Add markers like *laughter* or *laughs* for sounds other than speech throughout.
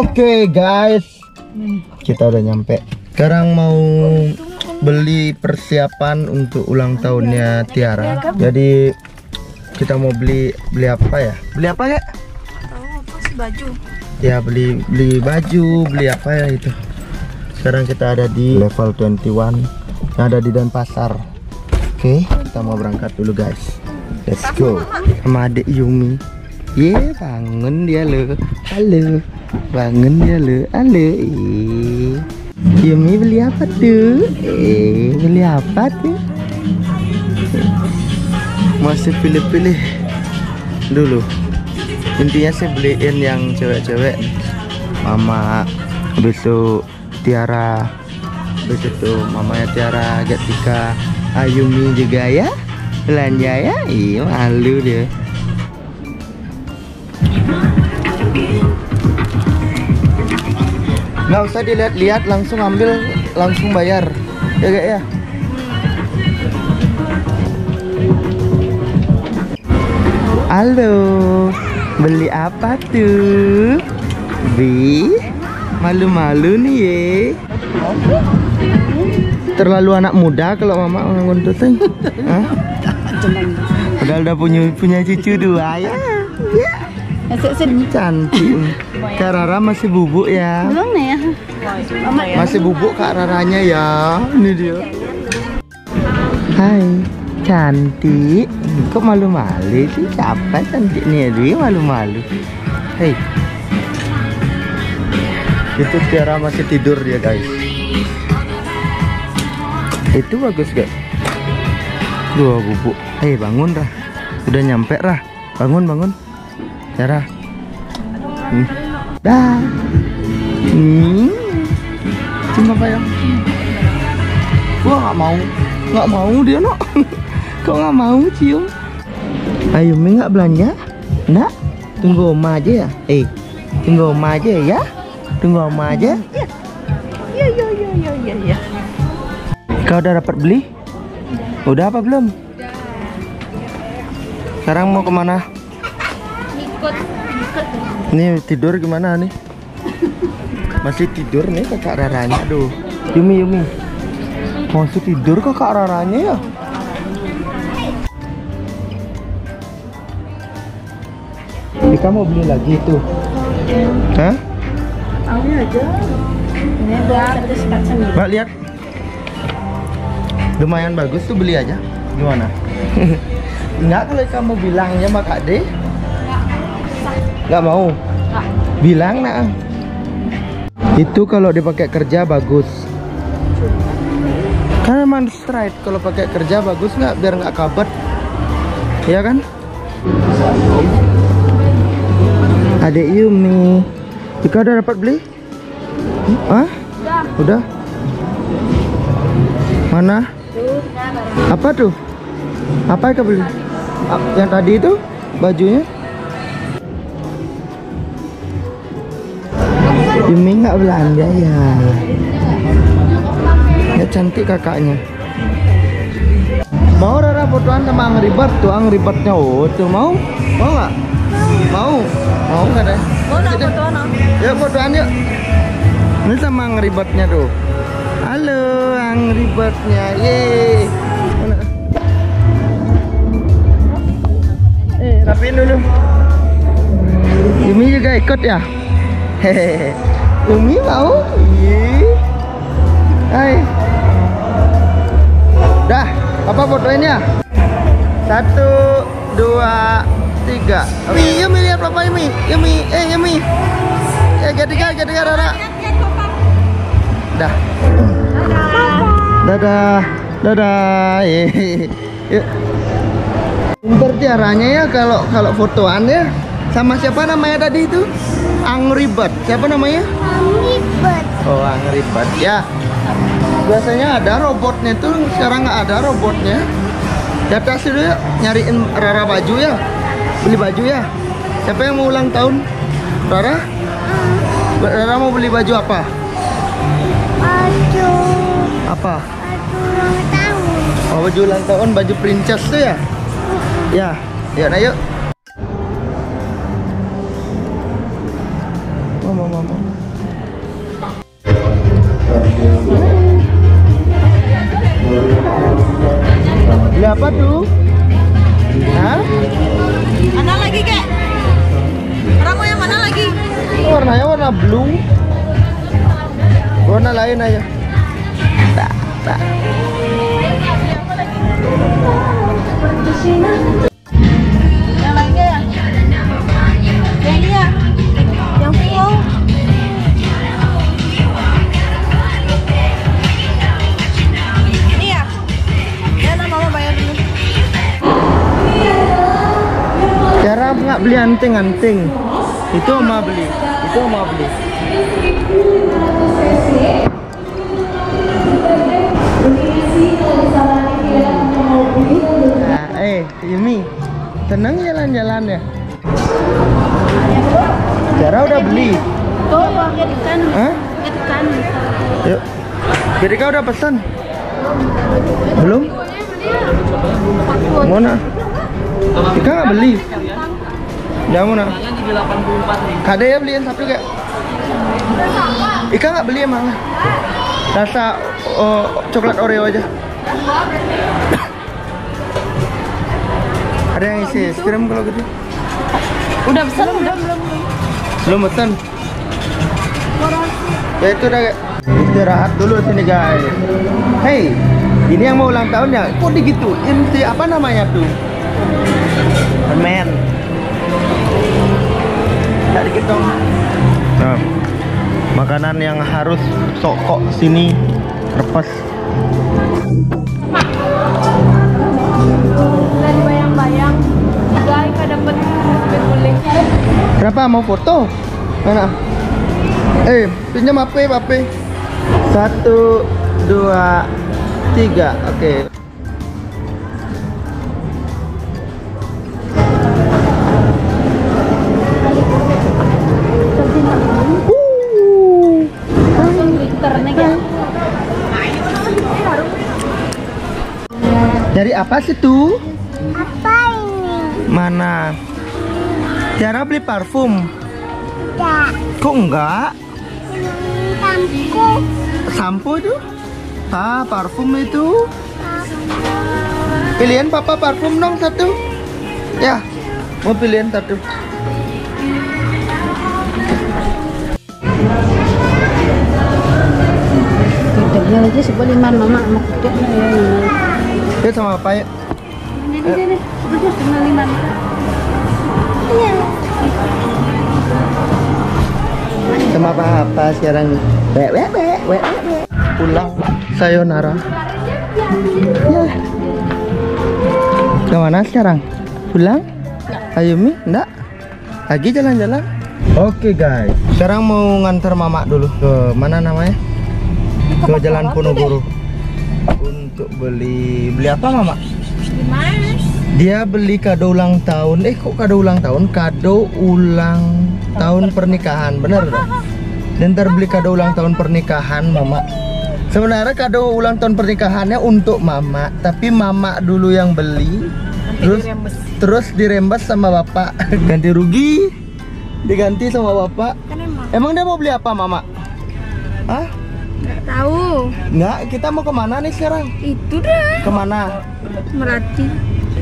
Oke guys, kita udah nyampe. Sekarang mau beli persiapan untuk ulang tahunnya Tiara. Jadi kita mau beli beli apa ya? Beli apa ya? Baju? Ya beli beli baju, beli apa ya itu. Sekarang kita ada di level 21 yang ada di Denpasar. Oke, kita mau berangkat dulu guys. Let's go. Sama adik Yumi. Ye, bangun dia lo. Halo. Bangun lo. Halo. Eh. Yumi beli apa tuh? Eh, beli apa tuh? Masih pilih-pilih dulu. Intinya saya beliin yang cewek-cewek. Mama, itu Tiara, habis itu mamanya Tiara, Gatika, Ayumi juga ya. Belanja ya? Iya, malu dia. Nggak usah dilihat-lihat langsung ambil langsung bayar. Ya gak ya. Halo beli apa tuh? Bi malu-malu nih ye. Terlalu anak muda kalau mama nguntut tuh Hah? Padahal udah punya punya cucu dua ya. Ya. Cantik Kak Rara masih bubuk ya? Belum ya. masih bubuk Kak Raranya ya. Ini dia. Hai cantik. Kok malu-malu sih? Siapa cantik nih? Dia malu-malu. Hei. Itu Tiara masih tidur dia guys. Itu bagus gak? Dua bubuk. Hei bangun Rah. Udah nyampe Rah. Bangun bangun. Tiara. Hmm. Dah. Hmm. cuma apa ya? Gua nggak mau. Nggak mau dia no *laughs* kok nggak mau cium ayo Mi nggak belanja? Nggak tunggu oma aja ya? Eh tunggu oma aja ya? Tunggu oma aja. Iya iya iya iya iya iya. kau udah dapat beli? Udah apa belum? Sekarang mau ke mana? Ikut. Nih tidur gimana nih? Masih tidur nih kakak Raranya Aduh Yumi Yumi Masih tidur kakak Raranya ya? Dika mau beli lagi itu Hah? Tahu aja. Ini buat. Mbak lihat Lumayan bagus tuh beli aja Gimana? *laughs* Enggak kalau kamu bilangnya sama Kak D Enggak mau? Bilang nak Itu kalau dipakai kerja bagus Karena emang straight Kalau pakai kerja bagus nggak Biar nggak kabet Iya kan? Adek Yumi Jika udah dapat beli? Hah? Udah? Mana? Apa tuh? Apa yang kau beli? Ah, Yang tadi itu bajunya? Yumi nggak belanja ya? Ya cantik kakaknya. Mau Rara fotoan sama Bird tuh Angry Bird-nya oh tuh mau? Mau nggak? Mau? Mau nggak deh? Mau nak foto no? Yuk fotoan yuk. Ini sama Angry Bird-nya tuh. Halo Angry Bird-nya. Yeay. Mana? Eh, rapiin dulu. Yumi juga ikut ya? Hehehe. Yumi mau? Ih. Hai. Dah, apa fotoinnya? Satu, dua, tiga. Yumi, Yumi lihat papa Yumi. Yumi, eh Yumi. Eh, ketiga, ketiga Rara. Dah. Dadah. Dadah. *laughs* Yuk. Pinter tiaranya ya kalau kalau fotoan ya. Sama siapa namanya tadi itu? Angry Bird. Siapa namanya? Ribet. Oh, Angry Bird. Ya. Biasanya ada robotnya tuh, sekarang nggak ada robotnya. Di atas dulu ya, nyariin Rara baju ya. Beli baju ya. Siapa yang mau ulang tahun? Rara? Rara mau beli baju apa? Baju Apa? baju ulang tahun. Oh, baju ulang tahun, baju princess tuh ya? Ya, ya, nah yuk. Beli apa tuh? Hah? Mana lagi, Kek? Orang mau yang mana lagi? Warnanya warna blue. Warna lain aja. Tak, tak. Nggak beli anting-anting. Itu mau beli. Itu mau beli. Nah, eh, Yumi, tenang jalan-jalan ya. Cara udah beli. Tuh, yang ikan. Hah? Yuk. Birika udah pesan? Belum? Mana? Ika nggak beli? Udah mana? Kade ya beliin satu kayak. Ika nggak beli emang? Rasa oh, coklat Oreo aja. Ada yang isi es krim kalau gitu? Udah besar udah belum? Belum pesan? Ya itu udah kayak istirahat dulu sini guys. Hey, ini yang mau ulang tahun ya? Kok digituin sih? Apa namanya tuh? Permen. Dikit dong. Nah, makanan yang harus sokok sini repas. Dari bayang-bayang. Dapat boleh. Berapa mau foto? Mana? Eh, pinjam HP, HP. Satu, dua, tiga. Oke. Uh. Apa sih tuh? Apa ini? Mana? Tiara beli parfum. Tak. Kok enggak? Tamku. Sampo itu? Ah, parfum itu. Pilihan papa parfum dong satu. Ya, mau pilihan satu. Twitternya aja sebeliman mama mau kudet ya. Itu sama apa? Ini ini. Iya. Sama apa sekarang? Wek wek wek wek wek. Pulang sayonara. Ya. Ke mana sekarang? Pulang? Ayumi? Enggak? Lagi jalan-jalan? Oke guys, sekarang mau nganter mama dulu ke mana namanya? Ke Jalan Ponorogo untuk beli beli apa mama? Dia beli kado ulang tahun. Eh kok kado ulang tahun? Kado ulang tahun pernikahan, bener? Dan ntar beli kado ulang tahun pernikahan, mama. Sebenarnya kado ulang tahun pernikahannya untuk mama, tapi mama dulu yang beli. Terus terus dirembes sama bapak. *laughs* Ganti rugi. Diganti sama bapak. Kan emang. Emang dia mau beli apa, mama? Hah? Tahu. Nggak, kita mau ke mana nih sekarang? Itu dah. Ke mana? Melati.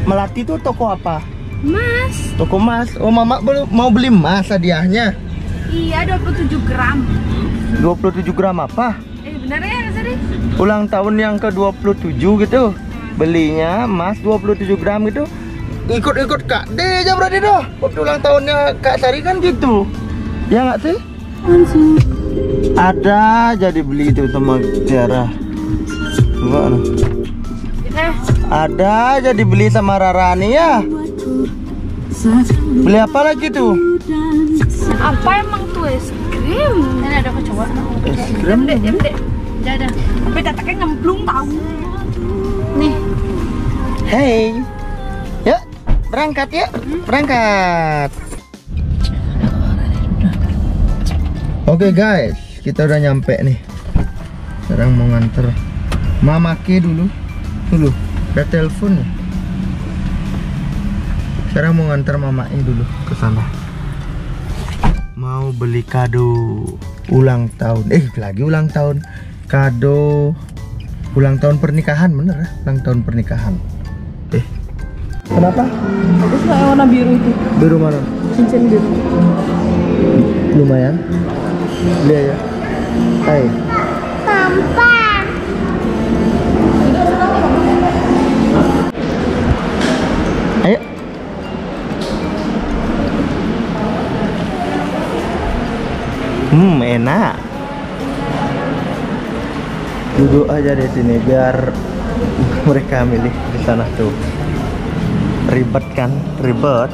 Melati tuh toko apa? Mas. Toko emas. Oh, mama mau beli emas hadiahnya. Iya 27 gram. 27 gram apa? Eh benar ya tadi? Ulang tahun yang ke-27 gitu. Belinya emas 27 gram gitu. Ikut-ikut Kak D aja berarti dah. Waktu ulang tahunnya Kak Sari kan gitu. Ya nggak sih? Langsung. Ada jadi beli itu sama Tiara. Coba Ada jadi beli sama Rarani ya. Beli apa lagi tuh? apa emang tuh es krim? Ini ada kecoa. Es krim. Dek, dek. Udah, udah. Tapi teteknya ngemplung tahu. Nih, Hey. Yuk, berangkat ya. Berangkat. Oke guys, kita udah nyampe nih. Sekarang mau nganter Mama Ki dulu. Dulu, ada telepon ya. Sekarang mau nganter Mama E dulu ke sana. Mau beli kado ulang tahun. Eh, lagi ulang tahun. kado ulang tahun pernikahan bener ya ulang tahun pernikahan eh kenapa yang warna biru itu? biru mana Cincin biru. lumayan beli aja hai. Tampan. ayo. Hmm enak. Duduk aja di sini biar *laughs* mereka milih di sana tuh. Ribet kan? Ribet.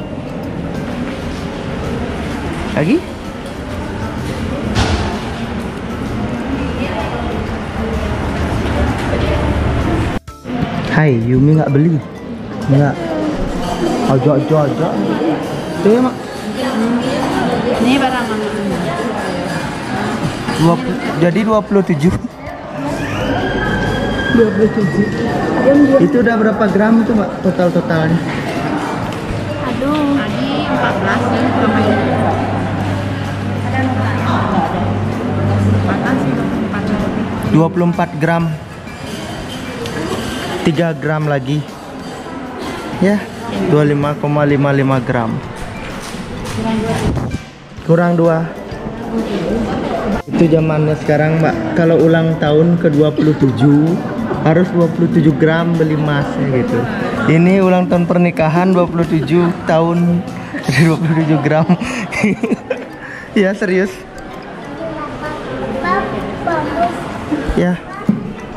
Lagi Hai Yumi nggak beli? Nggak aja aja aja tuh ya mak? Ini barang mama. 20, jadi 27 27. itu udah berapa gram itu mak total totalnya Aduh. Tadi 14 ya sama ini. 14 sih, 24 24 gram 3 gram lagi. Ya 25,55 gram. Kurang dua. Itu zamannya sekarang mbak. Kalau ulang tahun ke 27 harus 27 gram beli emasnya gitu. Ini ulang tahun pernikahan 27 tahun *laughs* 27 gram. *laughs* Ya serius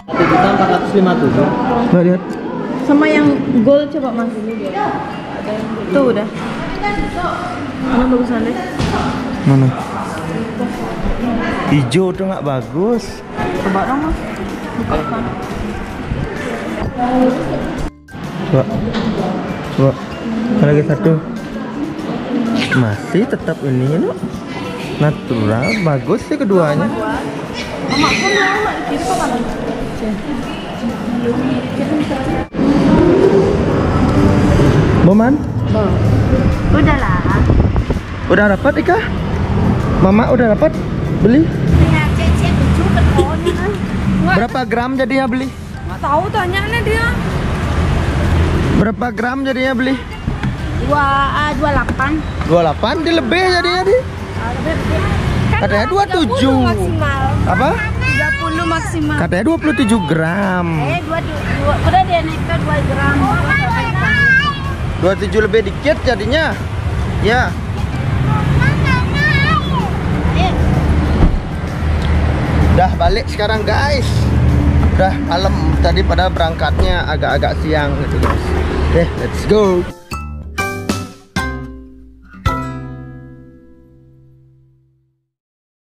457 mbak lihat Sama yang gold coba mas. Tuh udah. Mana bagusan deh? Mana? Hijau tuh nggak bagus. Coba dong mas. Bukakan. Coba. Coba. Ada lagi satu. Masih tetap ini loh. Natural, bagus sih keduanya. Mama kan lama kanan. Moman, Udah lah. udah dapat Ika? Mama udah dapat beli? Lucu ketone kan. *laughs* Berapa gram jadinya beli? Nggak tahu tanya nih dia. Berapa gram jadinya beli? Dua, ah, dua delapan. 28 di lebih jadinya di. Katanya 27. maksimal. Apa? 30 maksimal. Katanya 27 gram. Eh, dua, dua, udah dia naik ke dua gram. 27 lebih dikit jadinya. Ya. Udah balik sekarang guys. Udah malam tadi pada berangkatnya agak-agak siang gitu guys. Oke, let's go.